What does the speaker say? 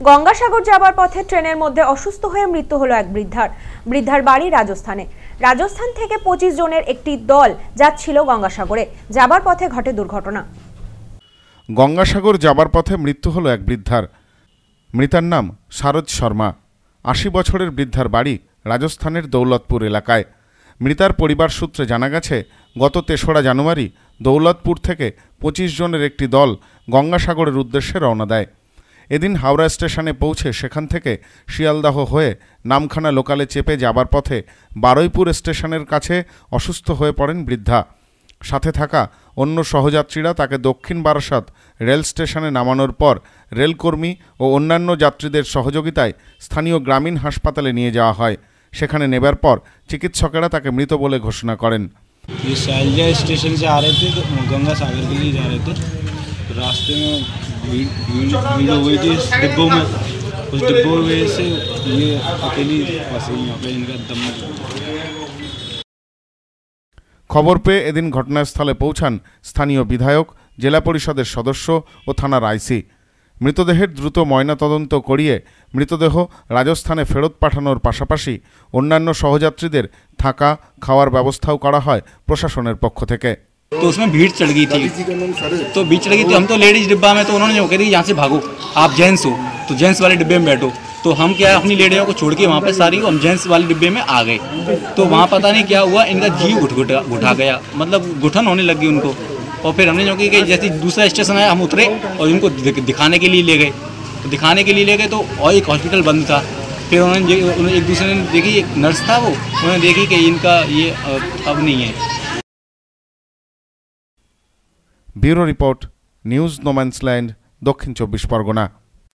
গঙ্গাসাগর যাবার পথে ট্রেনের মধ্যে অসুস্থ হয়ে মৃত্যু হলো এক বৃদ্ধার। বৃদ্ধার বাড়ি রাজস্থানে। রাজস্থান থেকে পঁচিশ জনের একটি দল যাচ্ছিল গঙ্গাসাগরে। যাবার পথে ঘটে দুর্ঘটনা। গঙ্গাসাগর যাবার পথে মৃত্যু হলো এক বৃদ্ধার। মৃতার নাম সারজ শর্মা। আশি বছরের বৃদ্ধার বাড়ি রাজস্থানের দৌলতপুর এলাকায়। মৃতার পরিবার সূত্রে জানা গেছে, গত তেসরা জানুয়ারি দৌলতপুর থেকে পঁচিশ জনের একটি দল গঙ্গাসাগরের উদ্দেশ্যে রওনা দেয়। এদিন হাওড়া স্টেশনে পৌঁছে সেখান থেকে শিয়ালদাহ হয়ে নামখানা লোকালে চেপে যাবার পথে বারুইপুর স্টেশনের কাছে অসুস্থ হয়ে পড়েন বৃদ্ধা সাথে থাকা অন্য সহযাত্রীরা তাকে দক্ষিণ বারাসাত রেল স্টেশনে নামানোর পর রেলকর্মী ও অন্যান্য যাত্রীদের সহযোগিতায় স্থানীয় গ্রামীণ হাসপাতালে নিয়ে যাওয়া হয় সেখানে নেবার পর চিকিৎসকেরা তাকে মৃত বলে ঘোষণা করেন ये शैलजा स्टेशन से आ रहे थे तो गंगा सागर के लिए जा रहे थे तो रास्ते में भीड़ भीड़ भीड़ हो गई थी इस डिब्बों में उस डिब्बों की वजह से ये अकेली फंसी यहाँ पे इनका दम খবর পেয়ে এদিন ঘটনাস্থলে পৌঁছান স্থানীয় বিধায়ক জেলা পরিষদের সদস্য ও থানার আইসি মৃতদেহের দ্রুত ময়নাতদন্ত করিয়ে মৃতদেহ রাজস্থানে ফেরত পাঠানোর পাশাপাশি অন্যান্য সহযাত্রীদের থাকা খাওয়ার ব্যবস্থাও করা হয় প্রশাসনের পক্ষ থেকে तो उसमें भीड़ चढ़ गई थी। तो भीड़ चढ़ गई थी। हम तो लेडीज़ डिब्बा में तो उन्होंने जो कह दी यहाँ से भागो आप जेंट्स हो तो जेंट्स वाले डिब्बे में बैठो। तो हम क्या अपनी लेडियों को छोड़ के वहाँ पे सारी हम जेंट्स वाले डिब्बे में आ गए। तो वहाँ पता नहीं क्या हुआ इनका जीव घुट घुटा गया। मतलब घुटन होने लगी उनको। और फिर हमने जो कि कि जैसे दूसरा स्टेशन आया हम उतरे और इनको दिखाने के लिए ले गए। तो दिखाने के लिए ले गए तो और एक हॉस्पिटल बंद था। फिर उन्होंने एक दूसरे ने देखी एक नर्स था वो। उन्होंने देखी कि इनका ये अब नहीं है। ব্যুরো রিপোর্ট নিউজ নোম্যান্সল্যান্ড দক্ষিণ চব্বিশ পরগনা।